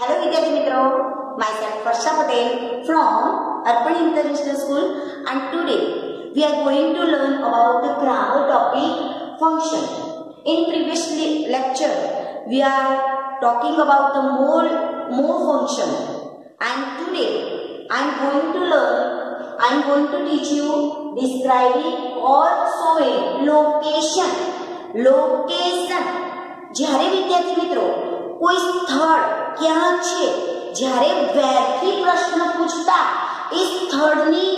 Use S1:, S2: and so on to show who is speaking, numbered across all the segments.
S1: Hello વિદ્યાર્થી મિત્રો myself Varsha Patel from Urban International School and today we are going to learn about the grammar topic function. In previous le- lecture we are talking about the more more function and today I am going to learn I am going to teach you describing or showing location location જ્યારે વિદ્યાર્થી મિત્રો કોઈ સ્થળ ક્યાં છે? જ્યારે વેરથી પ્રશ્ન પૂછતા, એ સ્થળની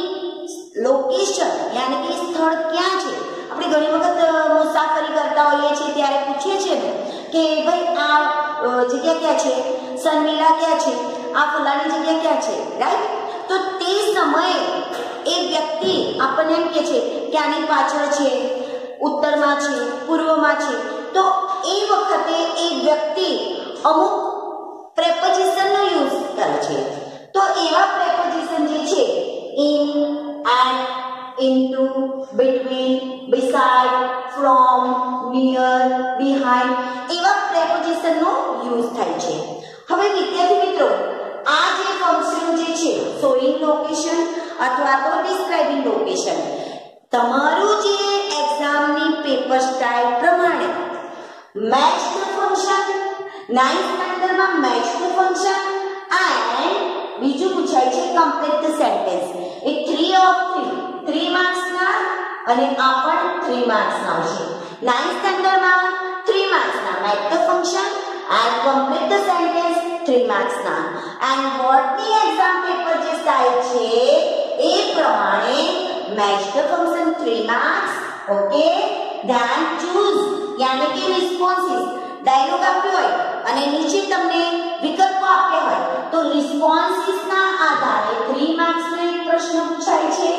S1: લોકેશન યાની કે સ્થળ ક્યાં છે? આપણે ઘણી વખત મુસાફરી કરતા હોઈએ છીએ, ત્યારે પૂછીએ છીએ ને, કે, ભાઈ, આ જગ્યા ક્યાં છે? સનમીલા ક્યાં છે? આ ફલાણી જગ્યા ક્યાં છે? રાઈટ તો તે સમયે એ વ્યક્તિ આપણને એમ કે છે કે આની પાછળ છે, ઉત્તરમાં છે, પૂર્વમાં છે. તો એ વખતે એ વ્યક્તિ અમુક પ્રેપોઝિશનનો યુઝ કરે છે. તો એવા પ્રેપોઝિશન જે છે in at into between beside from near behind એવા પ્રેપોઝિશનનો યુઝ થાય છે. હવે વિદ્યાર્થી મિત્રો, આ જે ફંક્શન જે છે શોઈંગ લોકેશન અથવા તો ડિસ્ક્રાઇબિંગ લોકેશન તમારું જે એક્ઝામની પેપર સ્ટાઇલ પ્રમાણે મેચ ધ ફંક્શન નાઇન્થ સ્ટાન્ડર્ડમાં મેચ ધ ફંક્શન એન્ડ બીજું પૂછાય છે કમ્પ્લીટ ધ સેન્ટેન્સ એ થ્રી ઓફ થ્રી થ્રી માર્ક્સના અને આ પણ થ્રી માર્ક્સના આવશે. નાઇન્થ સ્ટાન્ડર્ડમાં three માર્ક્સના match the function and complete the sentence three માર્ક્સના and બોર્ડની એક્ઝામ પેપર જે સ્ટાઇલ છે, એ પ્રમાણે match the function three marks okay ધ્યાન ચૂઝ યાની કે રિસ્પોન્સિસ ડાયલોગ આપ્યો હોય અને નીચે તમને વિકલ્પો આપ્યા હોય, તો રિસ્પોન્સિસના આધારે 3 માર્ક્સનો એક પ્રશ્ન પૂછાય છે.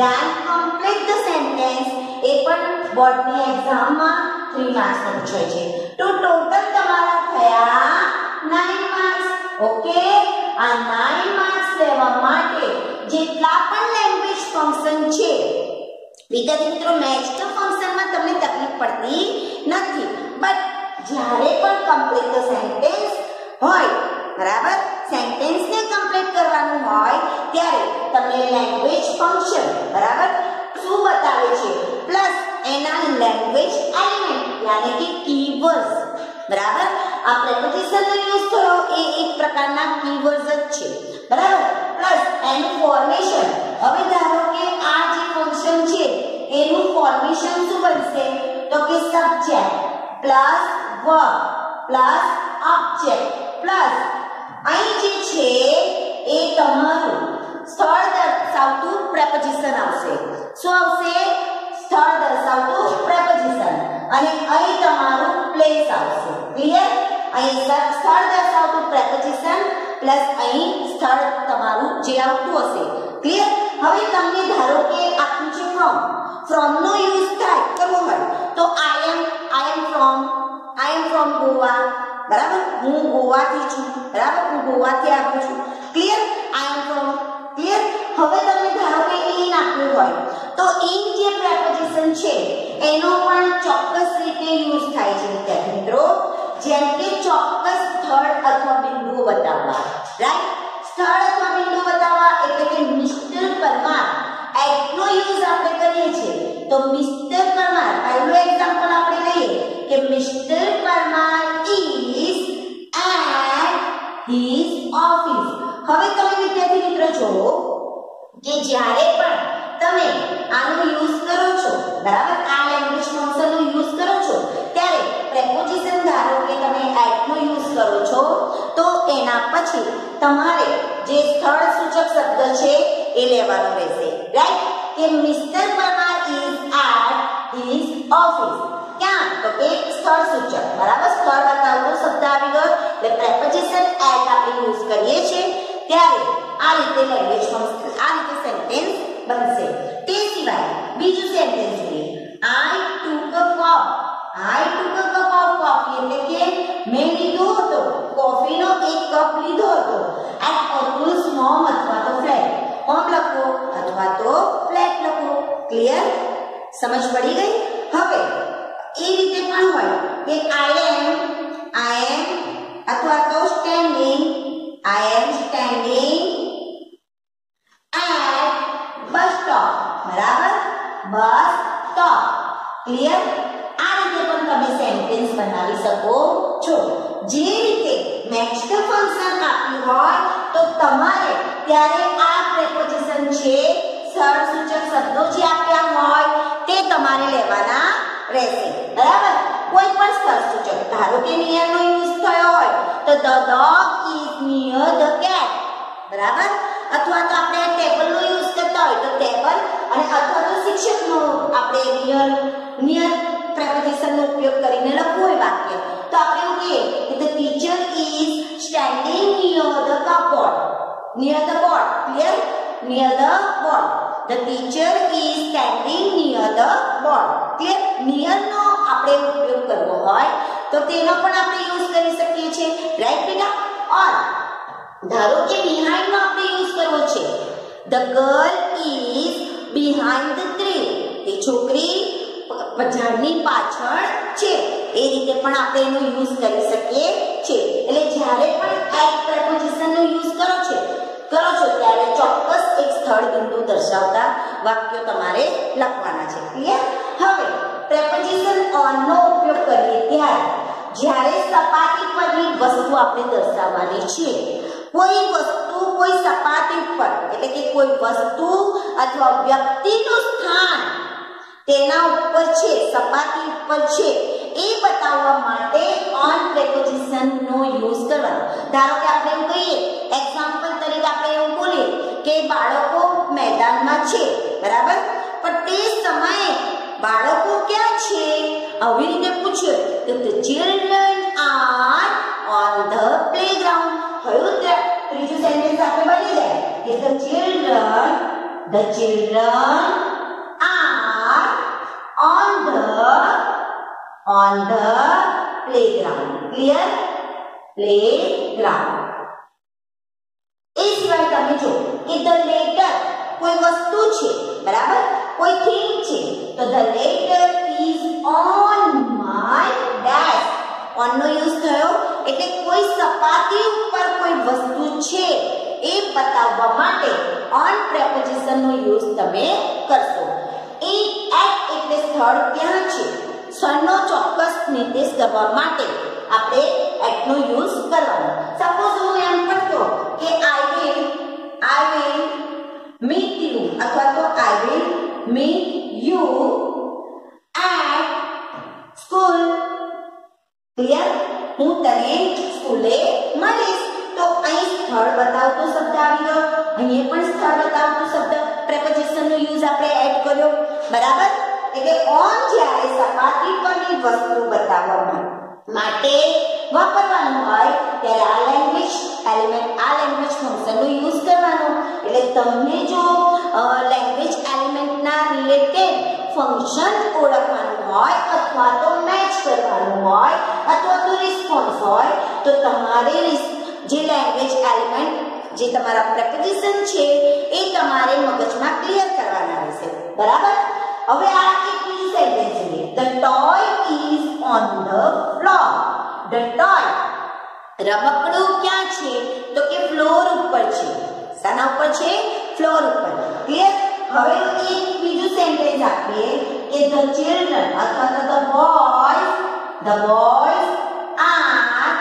S1: ધેન કમ્પ્લીટ ધ સેન્ટેન્સ એ પણ બોર્ડની એક્ઝામમાં 3 માર્ક્સનો પૂછાય છે. તો ટોટલ તમારા થયા 9 માર્ક્સ ઓકે આ 9 માર્ક્સ લેવા માટે જેટલા પણ લેંગ્વેજ ફંક્શન છે, વિદ્યાર્થી મિત્રો નેક્સ્ટ ફંક્શનમાં તમને તકલીફ પડતી નથી. બટ જ્યારે પણ કમ્પ્લીટ સેન્ટેન્સ હોય, બરાબર? સેન્ટેન્સને કમ્પ્લીટ કરવાનું હોય, ત્યારે તમને લેંગ્વેજ ફંક્શન બરાબર? શું બતાવે છે? પ્લસ એના લેંગ્વેજ એલિમેન્ટ યાની કે કીવર્ડ્સ બરાબર? આ પ્રેપોઝિશનનો યુઝ થયો એ એક પ્રકારના કીવર્ડ્સ જ છે, બરાબર? પ્લસ એનું ફોર્મેશન હવે ધારો કે આ જે ફંક્શન છે, એનું ફોર્મેશન શું બનશે? તો કે subject plus verb plus object plus અહીં જે છે એ તમારું સ્થળ દર્શાવતું પ્રેપોઝિશન આવશે શું આવશે સ્થળ દર્શાવતું પ્રેપોઝિશન અને અહીં તમારું પ્લેસ આવશે ક્લિયર અહીં સ્થળ દર્શાવતું પ્રેપોઝિશન પ્લસ અહીં સ્થળ તમારું જે આવતું હશે ક્લિયર હવે તમને ધારો કે આપ્યું છે ફ્રોમ ફ્રોમ નો યુઝ થાય કરવો હોય તો I am I am from from Goa, બરાબર? હું ગોવાથી છું, બરાબર? હું ગોવાથી આવું છું. Clear I am from clear હવે તમે ધારો કે ઇન આપ્યું હોય, તો ઇન જે પ્રેપોઝિશન છે, એનો પણ ચોક્કસ રીતે યુઝ થાય છે વિદ્યાર્થી મિત્રો. જેમ કે ચોક્કસ સ્થળ અથવા બિંદુઓ બતાવવા. રાઈટ સ્થળ અથવા બિંદુ બતાવવા એટલે કે મિસ્ટર પરમાર એટનો યુઝ આપણે કરીએ છીએ. તો મિસ્ટર પરમાર, પહેલું એક્ઝામ્પલ આપણે લઈએ કે mister Parmar is at his office હવે તમે વિદ્યાર્થી મિત્રો જુઓ કે જ્યારે પણ તમે આનો યુઝ કરો છો, બરાબર? આ લેંગ્વેજ ફંક્શનનો યુઝ કરો છો, ત્યારે પ્રેપોઝિશન ધારો કે તમે એટનો યુઝ કરો છો, તો એના પછી તમારે જે સ્થળ સૂચક શબ્દ છે એ લેવાનો રહેશે. રાઈટ કે mister Parmar is at his office ક્યાં તો કે સ્થળ સૂચક બરાબર સ્થળ બતાવવાનો શબ્દ આવી ગયો એટલે પ્રેપોઝિશન એટ આપણે યુઝ કરીએ છીએ. ત્યારે આ રીતે લેંગ્વેજ ફંક્શન આ રીતે સેન્ટેન્સ બનશે. તે સિવાય બીજું સેન્ટેન્સ આ રીતે પણ તમે સેન્ટેન્સ બનાવી શકો છો. જે રીતે મેક્સ્ડ ફંક્શન આપ્યું હોય તો તમારે ત્યારે આ પ્રેપોઝિશન છે સૂચક શબ્દો જે આપ્યા હોય તે તમારે લેવાના રહેશે. બરાબર? કોઈ પણ સૂચક ધારો કે નિયરનો યુઝ થયો હોય તો the dog is near the cat બરાબર? અથવા તો આપણે ટેબલનો યુઝ કરતા હોય તો ટેબલ અને અથવા તો શિક્ષક શિક્ષકનો આપણે નિયર નિયર પ્રેપોઝિશન નો ઉપયોગ કરીને લખવું હોય વાક્ય તો આપણે એવું કહીએ કે the teacher is standing near the cupboard near the board clear near the board the teacher is standing near the board clear near નો આપણે ઉપયોગ કરવો હોય, તો તેનો પણ આપણે યુઝ કરી શકીએ છીએ. રાઈટ બેટા? ઓર ધારો કે બિહાઇન્ડ નો આપણે યુઝ કરવો છે. The girl is behind the tree એ છોકરી ઝાડની પાછળ છે. એ રીતે પણ આપણે એનો યુઝ કરી શકીએ છીએ. એટલે જ્યારે પણ એક પ્રેપોઝિશનનો યુઝ કરો છો કરો છો ત્યારે ચોક્કસ એક સ્થળ બિંદુ દર્શાવતા વાક્યો તમારે લખવાના છે. ક્લિયર હવે પ્રેપોઝિશન ઓન નો ઉપયોગ કરીએ ત્યારે, જ્યારે સપાટી પરની વસ્તુ આપણે દર્શાવવાની છે, કોઈ વસ્તુ કોઈ સપાટી પર એટલે કે કોઈ વસ્તુ અથવા વ્યક્તિનું સ્થાન તેના ઉપર છે, સપાટી ઉપર છે. એ બતાવવા માટે ઓન પ્રેપોઝિશન નો યુઝ કરવાનો. ધારો કે આપણે એમ કહીએ એક્ઝામ્પલ તરીકે આપણે એવું બોલીએ કે બાળકો મેદાનમાં છે, બરાબર? પણ તે સમયે બાળકો ક્યાં છે? આવી રીતે પૂછ્યું તો the children are on the playground કયું ત્રીજું સેન્ટેન્સ આપણે બની જાય કે the children the children are on the on the playground. Clear? Playground. એ સિવાય તમે જો કે ધ લેટર કોઈ વસ્તુ છે, બરાબર? કોઈ થિંગ છે, તો the letter is on my desk ઓનનો use થયો, એટલે કોઈ સપાટી ઉપર કોઈ વસ્તુ છે, એ બતાવવા માટે ઓન પ્રેપોઝિશન નો યુઝ તમે કરશો. એ એટ એટલે સ્થળ ક્યાં છે? સ્થળનો ચોક્કસ નિર્દેશ કરવા માટે આપણે એટ નો યુઝ કરવાનો. સપોઝ હું એમ કરતો કે I will I will meet you અથવા તો I will meet you at school clear હું તને સ્કૂલે મળીશ. તો અહીં સ્થળ બતાવતો શબ્દ આવી ગયો. અહીંયા પણ સ્થળ બતાવતો શબ્દ. પ્રેપોઝિશન નો યુઝ આપણે એડ કર્યો. બરાબર? એટલે ઓન જ્યારે સપાટી પરની વસ્તુ બતાવવા માટે વાપરવાનું હોય, ત્યારે આ લેંગ્વેજ એલિમેન્ટ આ લેંગ્વેજ ફંક્શનનો યુઝ કરવાનો. એટલે તમને જો લેંગ્વેજ એલિમેન્ટના રિલેટેડ ફંક્શન ઓળખવાનું હોય, અથવા તો મેચ કરવાનું હોય, અથવા તો રિસ્પોન્સ હોય, તો તમારે જે લેંગ્વેજ એલિમેન્ટ જે તમારા પ્રેપોઝિશન છે, એ તમારે મગજમાં ક્લિયર કરવાના રહેશે. બરાબર? હવે આ બીજું સેન્ટેન્સ જોઈએ the toy is on the floor the toy રમકડું ક્યાં છે? તો કે ફ્લોર ઉપર છે. શાના ઉપર છે? ફ્લોર ઉપર. ક્લિયર હવે એક બીજું સેન્ટેન્સ આપીએ કે ધ ચિલ્ડ્રન અથવા તો the boy the boy are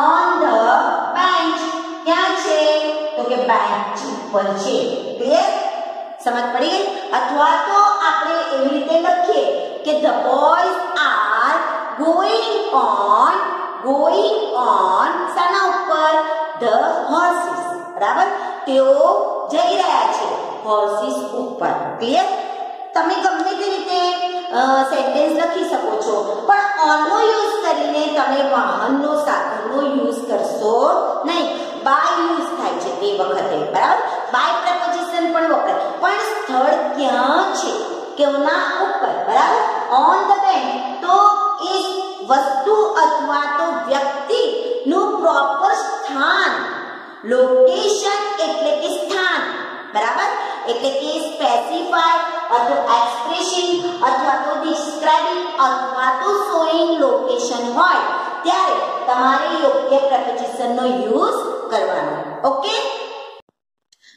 S1: on the bench ક્યાં છે? તો કે બેન્ચ ઉપર છે. ક્લિયર સમજ પડી? અથવા તો આપણે એવી રીતે લખીએ કે the boys are going on going on શાના ઉપર ધ હોર્સિસ બરાબર? તેઓ જઈ રહ્યા છે હોર્સિસ ઉપર. ક્લિયર તમે ગમે તે રીતે સેન્ટેન્સ લખી શકો છો. પણ ઓનનો યુઝ કરીને તમે વાહનનો, સાધનનો યુઝ કરશો નહીં. બાય યુઝ થાય છે તે વખતે. બરાબર? બાય પ્રપોઝિશન પણ વપરાય પણ સ્થળ ક્યાં છે? કેવના ઉપર, બરાબર? ઓન ધ બેન્ચ તો એ વસ્તુ અથવા તો વ્યક્તિનું પ્રોપર સ્થાન લોકેશન એટલે કે સ્થાન, બરાબર? એટલે કે સ્પેસિફાય અથવા એક્સપ્રેસિંગ અથવા તો ડિસ્ક્રાઇબિંગ અથવા તો શોઈંગ લોકેશન હોય, ત્યારે તમારે યોગ્ય પ્રપોઝિશનનો યુઝ કરવાનો. ઓકે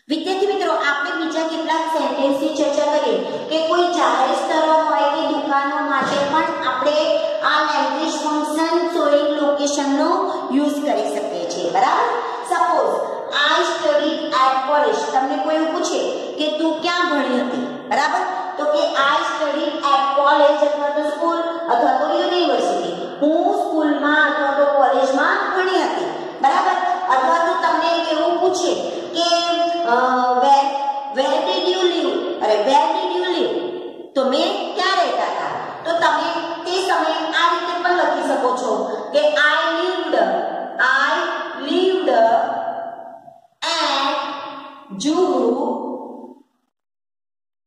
S1: વિદ્યાર્થી મિત્રો, આપણે બીજા કેટલાક સેન્ટેન્સની ચર્ચા કરીએ કે કોઈ જાહેર સ્થળો હોય કે દુકાનો માટે પણ આપણે આ લેંગ્વેજ ફંક્શન શોઈંગ લોકેશનનો યુઝ કરી શકીએ છીએ, બરાબર? સપોઝ આઈ કોલેજ તમને કોઈ એવું પૂછે કે તું ક્યાં ભણી હતી, બરાબર? તો કે આઈ સ્ટડી એટ કોલેજ અથવા તો સ્કૂલ અથવા તો યુનિવર્સિટી હું સ્કૂલમાં અથવા તો કોલેજમાં ભણી હતી બરાબર અથવા તો તમને એવું પૂછે કે where where did you leave અરે વેર ડીડ યુ લીવ તો મેં ક્યાં રહેતા હતા તો તમે તે સમયે આ રીતે પણ લખી શકો છો કે I lived I lived at Juhu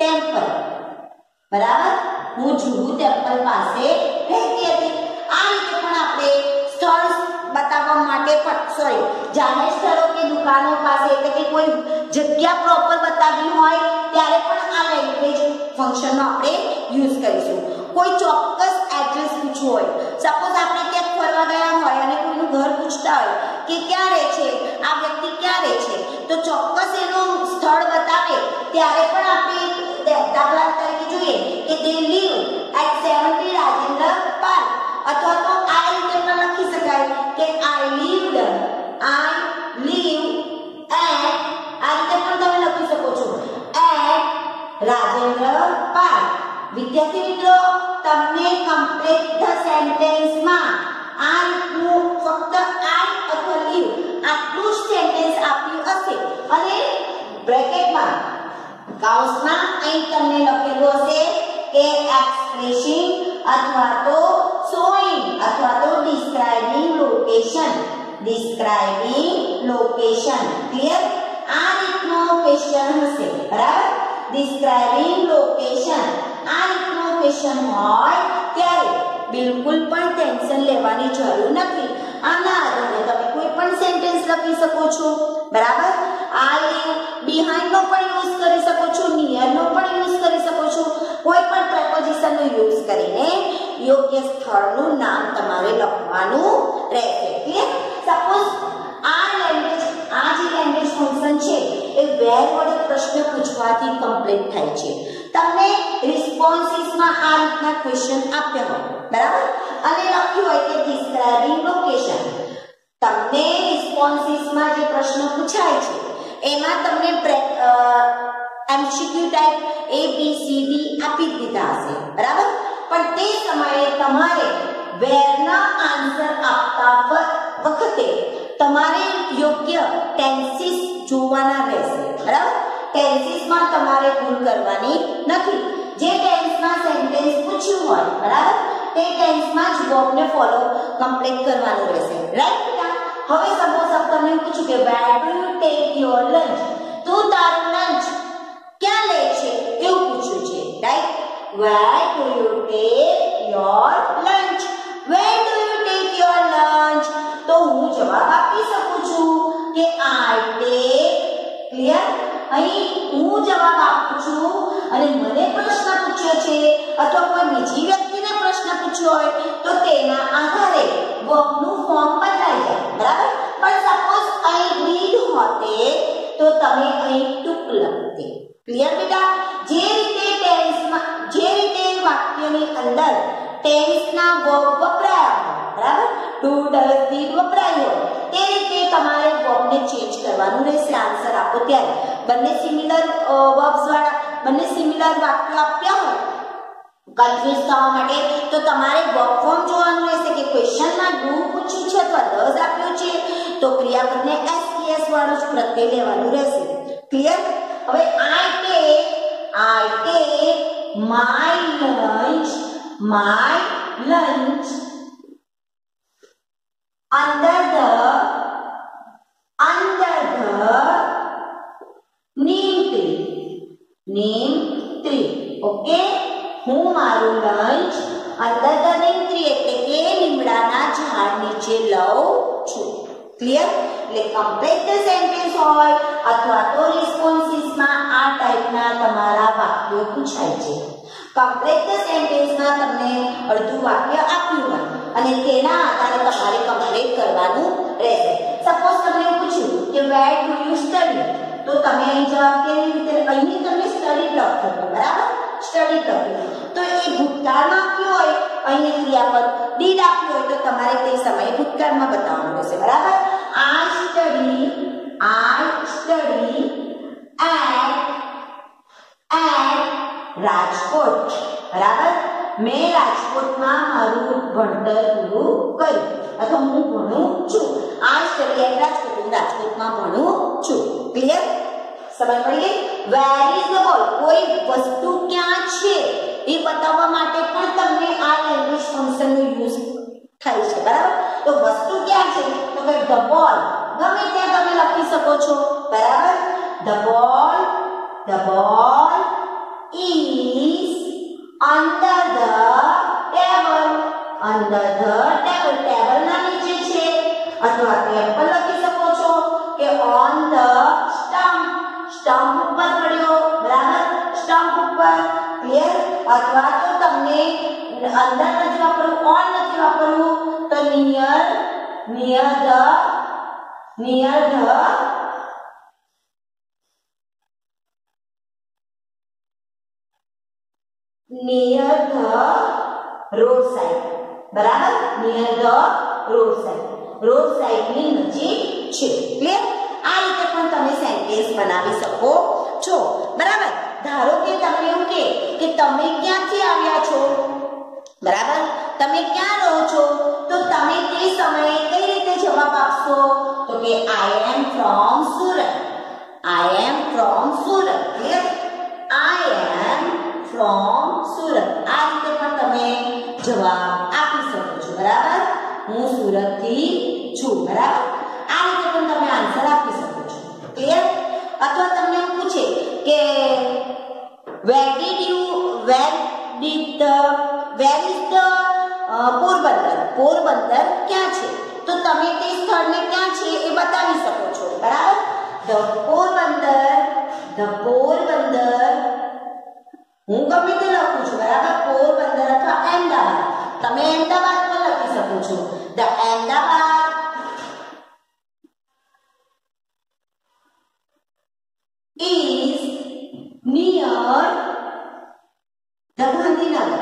S1: temple બરાબર ટેમ્પલ પાસે રહેતી હતી આ રીતે પણ આપણે સ્થળ બતાવવા માટે પણ સોરી જાહેર સ્થળો કે દુકાનો પાસે એટલે કે કોઈ જગ્યા પ્રોપર બતાવી હોય ત્યારે પણ આ લેંગ્વેજ ફંક્શનનો આપણે યુઝ કરીશું. કોઈ ચોક્કસ એડ્રેસ પૂછવું હોય સપોઝ આપણે ક્યાંક ફરવા ગયા હોય અને કોઈનું ઘર પૂછતા હોય કે ક્યાં રહે છે, આ વ્યક્તિ ક્યાં રહે છે, તો ચોક્કસ એનું સ્થળ બતાવે ત્યારે પણ આપણે દાખલા તરીકે જોઈએ કે they live at seventy Rajendra park અથવા તો અથવા તો શોઈંગ અથવા તો describing location describing location clear આ રીતનો ક્વેશ્ચન હશે બરાબર ડિસ્ક્રાઇબિંગ લોકેશન આ રીતનો ક્વેશ્ચન હોય ત્યારે બિલકુલ પણ ટેન્શન લેવાની જરૂર નથી. આના આધારે તમે કોઈ પણ સેન્ટેન્સ લખી શકો છો. બરાબર? આ લીવ બિહાઇન્ડ નો પણ યુઝ કરી શકો છો. નિયર નો પણ યુઝ કરી શકો છો. કોઈ પણ પ્રેપોઝિશન નો યુઝ કરીને યોગ્ય સ્થળનું નામ તમારે લખવાનું રહેશે. ક્લિયર સપોઝ આ લેંગ્વેજ આ જે લેંગ્વેજ ફંક્શન છે, એ વેર વડે પ્રશ્ન પૂછવાથી કમ્પ્લીટ થાય છે. તમને રિસ્પોન્સીસમાં આ રીતના ક્વેશ્ચન આપ્યા હોય, બરાબર? અને લખ્યું હોય કે ડિસ્ક્રાઇબિંગ લોકેશન તમને રિસ્પોન્સીસમાં જે પ્રશ્ન પૂછાય છે, એમાં તમને MCQ type A B C D આપી દીધા હશે, બરાબર? પણ તે સમયે તમારે વેરના આન્સર આપતા વખતે તમારે યોગ્ય ટેન્સીસ જોવાના રહેશે, બરાબર? ટેન્સીસમાં તમારે ભૂલ કરવાની નથી. જે ટેન્સમાં સેન્ટેન્સ પૂછ્યું હોય, બરાબર? તે ટેન્સમાં જ વર્બને ફોલો કમ્પ્લીટ કરવાનું રહેશે. રાઈટ બેટા? હવે સપોઝ તમને પૂછ્યું કે where do you take your lunch તું તારું લંચ ક્યાં લે છે? એવું પૂછ્યું છે. Right where do you take your lunch where do you take your lunch તો હું જવાબ આપી શકું છું કે I take ક્લિયર અહીં હું જવાબ આપું છું અને મને પ્રશ્ન પૂછ્યો છે અથવા કોઈ બીજી વ્યક્તિને પ્રશ્ન પૂછ્યો હોય તો તેના આધારે વર્બનું ફોર્મ બદલાઈ જાય. બરાબર? પણ સપોઝ અહીં રીડ હોતે તો તમે અહીં ટુક લખતે ક્લિયર બેટા જે રીતે ટેન્સમાં જે રીતે વાક્યની અંદર ટેન્સના વર્બ વપરાયા. બરાબર? ડુ ડઝ ડીડ વપરાય તે રીતે તમારે વર્બને ચેન્જ કરવાનું રહેશે. આન્સર આપો ત્યારે. બંને સિમિલર વર્બ્સ વાળા, બંને સિમિલર વાક્યો આપ્યા હોય કન્ફ્યુઝ થવા માટે, તો તમારે વર્બ ફોર્મ જોવાનું રહેશે કે ક્વેશ્ચનમાં ડુ પૂછ્યું છે અથવા ડઝ આપ્યું છે, તો ક્રિયાપદને એસપીએસ વાળું જ પ્રત્યય લેવાનું રહેશે. ક્લિયર હવે I take I take my lunch my lunch under the under the neem tree. Neem tree. Okay હું મારું લંચ અંદર ધ નીમ ટ્રી એટલે કે લીમડાના ઝાડ નીચે લઉં છું. ક્લિયર એટલે કમ્પ્લીટ ધ સેન્ટેન્સ હોય અથવા તો રિસ્પોન્સીસમાં આ ટાઈપના તમારા વાક્યો પૂછાય છે. કમ્પ્લીટ સેન્ટેન્સમાં તમને અડધું વાક્ય આપ્યું હોય અને તેના આધારે તમારે કમ્પ્લીટ કરવાનું રહેશે. સપોઝ તમને પૂછ્યું કે વેર ડુ યુ સ્ટડી તો તમે અહીં જવાબ કેવી રીતે અહીં તમે સ્ટડી લખો બરાબર? સ્ટડી લખ્યું તો એ ભૂતકાળમાં આપ્યું હોય, અહીં ક્રિયાપદ ડીડ આપ્યું હોય, તો તમારે તે સમયે ભૂતકાળમાં બતાવવાનું રહેશે, બરાબર? I study I study at at Rajkot. બરાબર? મેં રાજકોટમાં મારું ભણતર પૂરું કર્યું. અથવા હું ભણું છું. આ સ્ટડી રાજકોટ રાજકોટમાં ભણું છું. ક્લિયર સમજ પડી ગઈ વેર ઇઝ ધ બોલ કોઈ વસ્તુ ક્યાં છે? એ બતાવવા માટે પણ તમને આ લેંગ્વેજ ફંક્શનનો યુઝ થાય છે. બરાબર? તો વસ્તુ ક્યાં છે? તો કે ધ બોલ ગમે ત્યાં તમે લખી શકો છો. બરાબર? The ball the ball is under the table. Under the table table ના નીચે છે, અથવા ટેબલ પણ લખી શકો છો કે on the stump. સ્ટમ્પ ઉપર પડ્યો, બરાબર? સ્ટમ્પ ઉપર ક્લિયર અથવા તો તમને અંદર નથી વાપરવું ઓન નથી વાપરવું, તો near near the near the the road side બરાબર? ધ રોડ સાઈડ રોડ સાઈડની નજીક છે. ક્લિયર આ રીતે પણ તમે સેન્ટેન્સ બનાવી શકો છો. બરાબર? ધારો કે તમને એવું કે કે તમે ક્યાંથી આવ્યા છો? બરાબર? તમે ક્યાં રહો છો? તો તમે તે સમયે કઈ રીતે જવાબ આપશો? તો કે I am from Surat I am from Surat clear I am from Surat આ રીતે પણ તમે જવાબ આપી શકો છો, બરાબર? હું સુરતથી છું, બરાબર? આ રીતે પણ તમે આન્સર આપી શકો છો ક્લિયર અથવા તમને એવું પૂછે કે where did you where did the where is the Porbandar? Porbandar ક્યાં છે? તો તમે તે સ્થળને ક્યાં છે એ બતાવી શકો છો, બરાબર? The Porbandar the Porbandar. હું ગમે તે લખું છું, બરાબર? પોરબંદર અથવા અહેમદાબાદ તમે અમદાવાદ પણ લખી શકો છો the Ahmedabad is near the Gandhinagar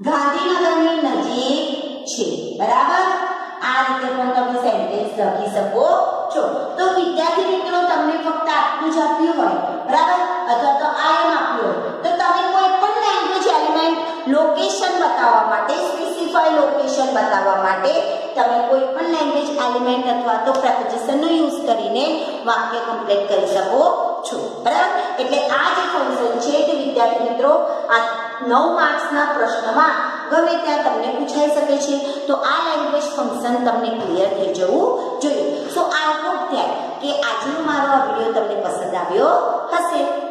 S1: ગાંધીનગરની નજીક છે, બરાબર? આ રીતે પણ તમે સેન્ટેન્સ લખી શકો છો. બતાવવા માટે તમે કોઈ પણ લેંગ્વેજ એલિમેન્ટ અથવા તો પ્રેપોઝિશનનો યુઝ કરીને વાક્ય કમ્પ્લીટ કરી શકો છો. બરાબર? એટલે આ જે ફંક્શન છે તે વિદ્યાર્થી મિત્રો, આ નવ માર્ક્સના પ્રશ્નમાં ગમે ત્યાં તમને પૂછાઈ શકે છે, તો આ લેંગ્વેજ ફંક્શન તમને ક્લિયર થઈ જવું જોઈએ. સો આ હોપ ધેટ કે આજનો મારો આ વીડિયો તમને પસંદ આવ્યો હશે.